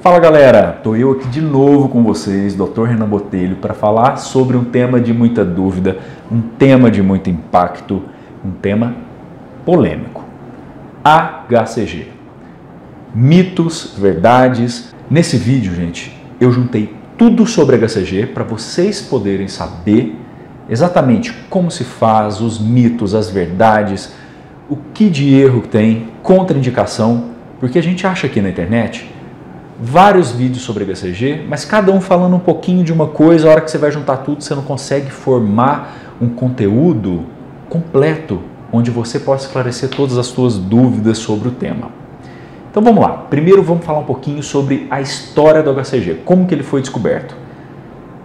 Fala galera, tô eu aqui de novo com vocês, Dr. Renan Botelho, para falar sobre um tema de muita dúvida, um tema de muito impacto, um tema polêmico. HCG. Mitos, verdades. Nesse vídeo, gente, eu juntei tudo sobre HCG para vocês poderem saber exatamente como se faz, os mitos, as verdades, o que de erro tem, contraindicação, porque a gente acha aqui na internet vários vídeos sobre HCG, mas cada um falando um pouquinho de uma coisa, a hora que você vai juntar tudo, você não consegue formar um conteúdo completo onde você possa esclarecer todas as suas dúvidas sobre o tema. Então vamos lá. Primeiro vamos falar um pouquinho sobre a história do HCG, como que ele foi descoberto.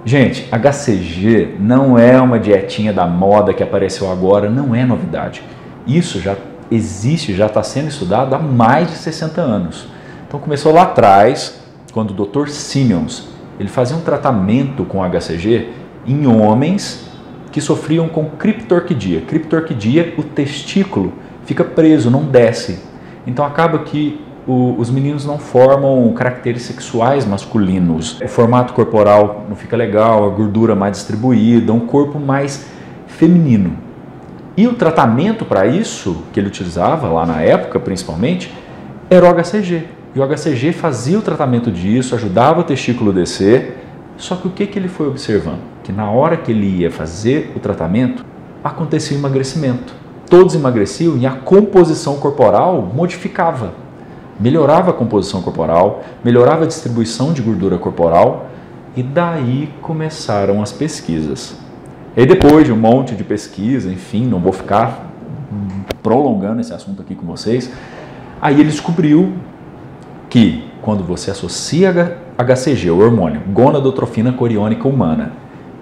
Gente, HCG não é uma dietinha da moda que apareceu agora, não é novidade. Isso já existe, já está sendo estudado há mais de 60 anos. Então começou lá atrás, quando o Dr. Simmons ele fazia um tratamento com HCG em homens que sofriam com criptorquidia. Criptorquidia, o testículo fica preso, não desce. Então acaba que o, os meninos não formam caracteres sexuais masculinos. O formato corporal não fica legal, a gordura mais distribuída, um corpo mais feminino. E o tratamento para isso, que ele utilizava lá na época principalmente, era o HCG. E o HCG fazia o tratamento disso, ajudava o testículo a descer. Só que o que, que ele foi observando? Que na hora que ele ia fazer o tratamento, acontecia o emagrecimento. Todos emagreciam e a composição corporal modificava. Melhorava a composição corporal, melhorava a distribuição de gordura corporal e daí começaram as pesquisas. E depois de um monte de pesquisa, enfim, não vou ficar prolongando esse assunto aqui com vocês, aí ele descobriu que quando você associa HCG, o hormônio, gonadotrofina coriônica humana,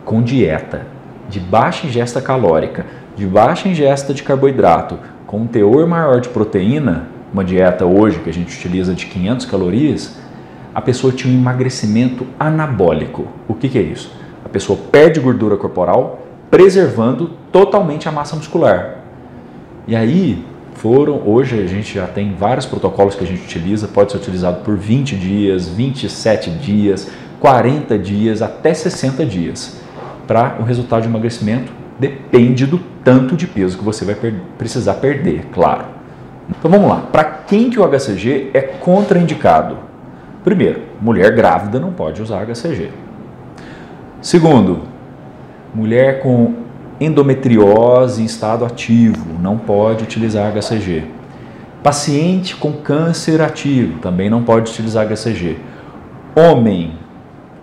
com dieta de baixa ingesta calórica, de baixa ingesta de carboidrato, com um teor maior de proteína, uma dieta hoje que a gente utiliza de 500 calorias, a pessoa tinha um emagrecimento anabólico. O que, que é isso? A pessoa perde gordura corporal, preservando totalmente a massa muscular. E aí, foram, hoje a gente já tem vários protocolos que a gente utiliza, pode ser utilizado por 20 dias, 27 dias, 40 dias, até 60 dias. Para o resultado de emagrecimento, depende do tanto de peso que você vai per precisar perder, claro. Então vamos lá, para quem que o HCG é contraindicado? Primeiro, mulher grávida não pode usar HCG. Segundo, mulher com endometriose em estado ativo, não pode utilizar HCG. Paciente com câncer ativo, também não pode utilizar HCG. Homem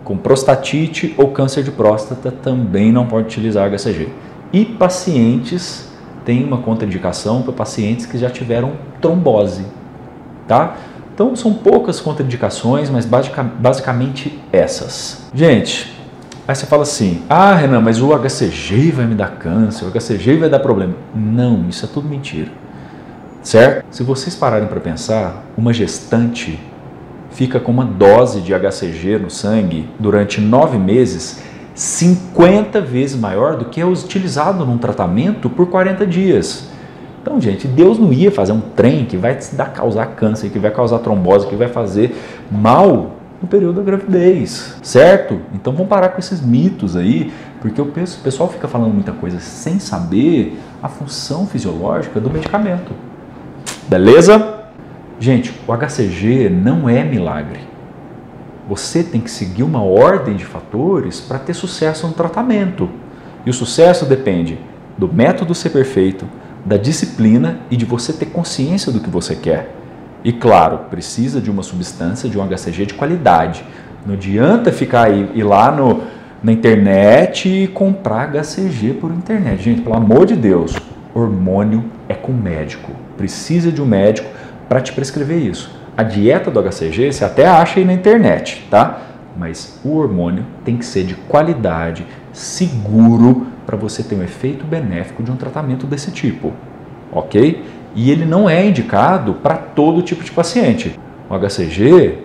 com prostatite ou câncer de próstata, também não pode utilizar HCG. E pacientes, tem uma contraindicação para pacientes que já tiveram trombose, tá? Então são poucas contraindicações, mas basicamente essas. Gente, Aí você fala assim: ah, Renan, mas o HCG vai me dar câncer, o HCG vai dar problema. Não, isso é tudo mentira. Certo? Se vocês pararem para pensar, uma gestante fica com uma dose de HCG no sangue durante nove meses 50 vezes maior do que é utilizado num tratamento por 40 dias. Então, gente, Deus não ia fazer um trem que vai te dar, causar câncer, que vai causar trombose, que vai fazer mal no período da gravidez, certo? Então vamos parar com esses mitos aí, porque o pessoal fica falando muita coisa sem saber a função fisiológica do medicamento. Beleza? Gente, o HCG não é milagre. Você tem que seguir uma ordem de fatores para ter sucesso no tratamento. E o sucesso depende do método ser perfeito, da disciplina e de você ter consciência do que você quer. E claro, precisa de uma substância, de um HCG de qualidade. Não adianta ficar aí, ir lá no, na internet e comprar HCG por internet. Gente, pelo amor de Deus, hormônio é com médico. Precisa de um médico para te prescrever isso. A dieta do HCG você até acha aí na internet, tá? Mas o hormônio tem que ser de qualidade, seguro, para você ter um efeito benéfico de um tratamento desse tipo, ok? E ele não é indicado para todo tipo de paciente. O HCG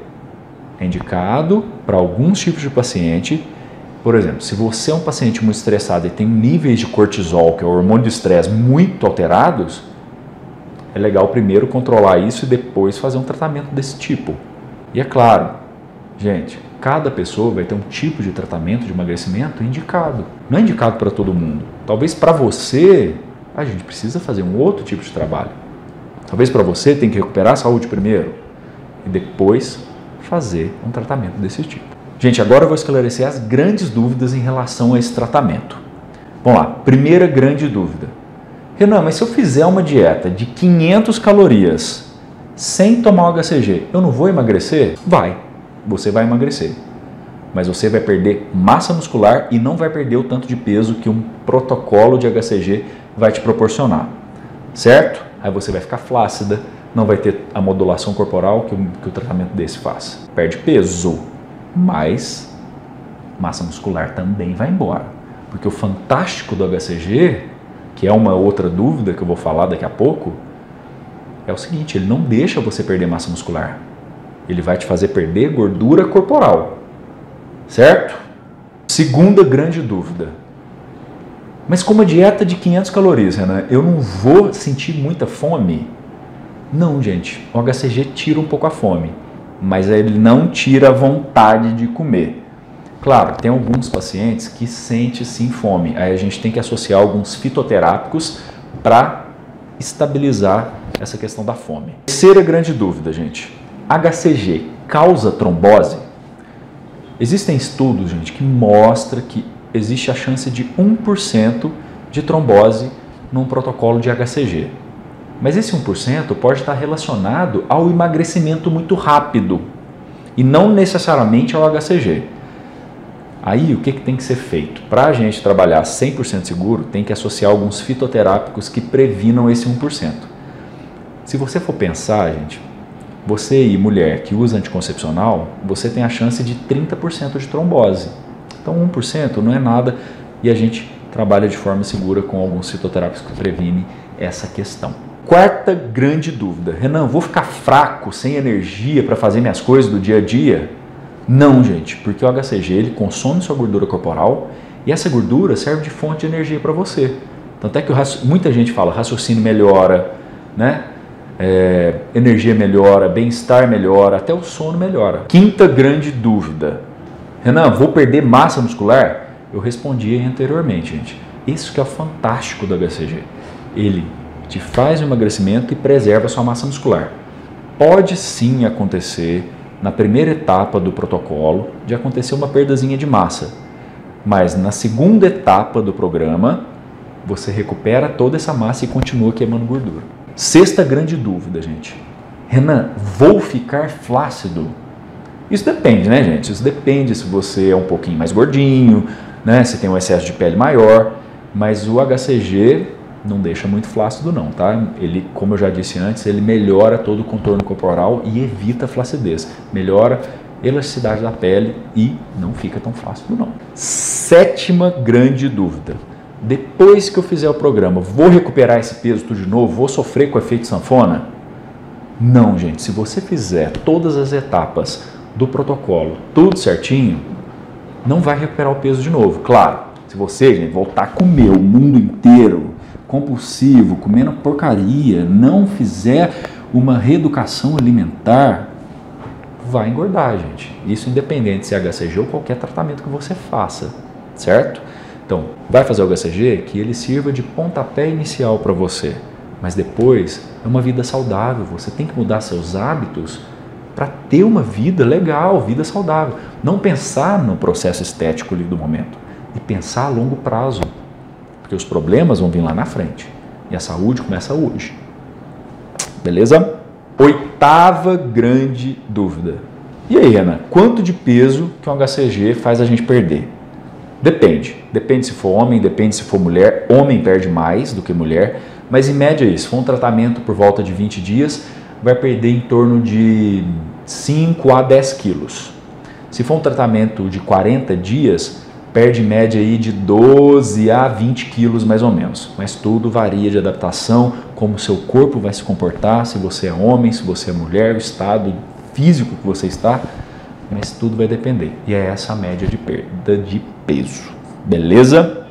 é indicado para alguns tipos de paciente. Por exemplo, se você é um paciente muito estressado e tem níveis de cortisol, que é o hormônio do estresse, muito alterados, é legal primeiro controlar isso e depois fazer um tratamento desse tipo. E é claro, Gente, cada pessoa vai ter um tipo de tratamento de emagrecimento indicado. Não é indicado para todo mundo. Talvez para você, a gente precisa fazer um outro tipo de trabalho. Talvez para você tem que recuperar a saúde primeiro e depois fazer um tratamento desse tipo. Gente, agora eu vou esclarecer as grandes dúvidas em relação a esse tratamento. Vamos lá, primeira grande dúvida. Renan, mas se eu fizer uma dieta de 500 calorias sem tomar o HCG, eu não vou emagrecer? Vai, você vai emagrecer. Mas você vai perder massa muscular e não vai perder o tanto de peso que um protocolo de HCG vai te proporcionar. Certo? Aí você vai ficar flácida, não vai ter a modulação corporal que o, que o tratamento desse faz. Perde peso, mas massa muscular também vai embora. Porque o fantástico do HCG, que é uma outra dúvida que eu vou falar daqui a pouco, é o seguinte: ele não deixa você perder massa muscular. Ele vai te fazer perder gordura corporal. Certo? Segunda grande dúvida. Mas com uma dieta de 500 calorias, Renan, eu não vou sentir muita fome? Não, gente. O HCG tira um pouco a fome, mas ele não tira a vontade de comer. Claro, tem alguns pacientes que sentem sim fome. Aí a gente tem que associar alguns fitoterápicos para estabilizar essa questão da fome. Terceira grande dúvida, gente. HCG causa trombose? Existem estudos, gente, que mostram que existe a chance de 1% de trombose num protocolo de HCG. Mas esse 1% pode estar relacionado ao emagrecimento muito rápido e não necessariamente ao HCG. Aí o que, que tem que ser feito? Para a gente trabalhar 100% seguro, tem que associar alguns fitoterápicos que previnam esse 1%. Se você for pensar, gente, você e mulher que usa anticoncepcional, você tem a chance de 30% de trombose. Então 1% não é nada e a gente trabalha de forma segura com alguns fitoterápicos que previnem essa questão. Quarta grande dúvida: Renan, vou ficar fraco, sem energia para fazer minhas coisas do dia a dia? Não, gente, porque o HCG ele consome sua gordura corporal e essa gordura serve de fonte de energia para você. Tanto é que muita gente fala raciocínio melhora, né? É, energia melhora, bem-estar melhora, até o sono melhora. Quinta grande dúvida: Renan, vou perder massa muscular? Eu respondi anteriormente, gente. Isso que é o fantástico do HCG. Ele te faz o emagrecimento e preserva a sua massa muscular. Pode sim acontecer, na primeira etapa do protocolo, de acontecer uma perdazinha de massa. Mas na segunda etapa do programa, você recupera toda essa massa e continua queimando gordura. Sexta grande dúvida, gente. Renan, vou ficar flácido? Isso depende, né, gente? Isso depende se você é um pouquinho mais gordinho, né? Se tem um excesso de pele maior. Mas o HCG não deixa muito flácido não, tá? Ele, como eu já disse antes, ele melhora todo o contorno corporal e evita a flacidez. Melhora elasticidade da pele e não fica tão flácido não. Sétima grande dúvida. Depois que eu fizer o programa, vou recuperar esse peso tudo de novo? Vou sofrer com o efeito sanfona? Não, gente. Se você fizer todas as etapas do protocolo tudo certinho, não vai recuperar o peso de novo. Claro, se você, gente, voltar a comer o mundo inteiro compulsivo, comendo porcaria, não fizer uma reeducação alimentar, vai engordar, gente. Isso independente se é HCG ou qualquer tratamento que você faça, certo? Então, vai fazer o HCG que ele sirva de pontapé inicial para você, mas depois é uma vida saudável. Você tem que mudar seus hábitos para ter uma vida legal, vida saudável. Não pensar no processo estético ali do momento e pensar a longo prazo. Porque os problemas vão vir lá na frente. E a saúde começa hoje. Beleza? Oitava grande dúvida. E aí, Ana, quanto de peso que um HCG faz a gente perder? Depende. Depende se for homem, depende se for mulher. Homem perde mais do que mulher, mas em média é isso. For um tratamento por volta de 20 dias, vai perder em torno de 5 a 10 quilos. Se for um tratamento de 40 dias, perde média aí de 12 a 20 quilos mais ou menos. Mas tudo varia de adaptação, como o seu corpo vai se comportar, se você é homem, se você é mulher, o estado físico que você está, mas tudo vai depender. E é essa a média de perda de peso. Beleza?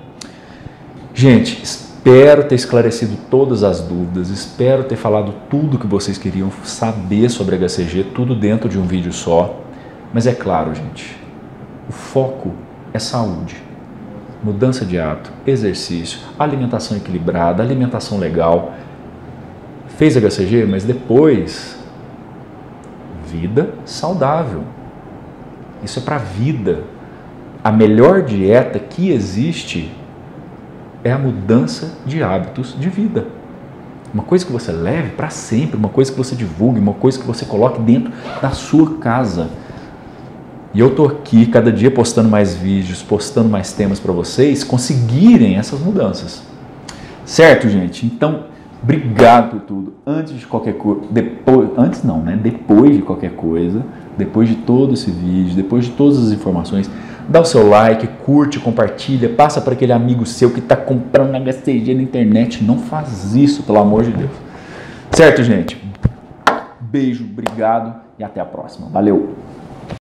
Gente, espero ter esclarecido todas as dúvidas, espero ter falado tudo que vocês queriam saber sobre HCG, tudo dentro de um vídeo só. Mas é claro, gente, o foco é saúde. Mudança de hábito, exercício, alimentação equilibrada, alimentação legal. Fez HCG, mas depois vida saudável. Isso é para vida. A melhor dieta que existe é a mudança de hábitos de vida. Uma coisa que você leve para sempre, uma coisa que você divulgue, uma coisa que você coloque dentro da sua casa. E eu tô aqui cada dia postando mais vídeos, postando mais temas para vocês conseguirem essas mudanças. Certo, gente? Então, obrigado por tudo. Antes de qualquer coisa, depois, antes não, né? Depois de qualquer coisa, depois de todo esse vídeo, depois de todas as informações, dá o seu like, curte, compartilha, passa para aquele amigo seu que está comprando HCG na internet. Não faz isso, pelo amor de Deus. Certo, gente? Beijo, obrigado e até a próxima. Valeu!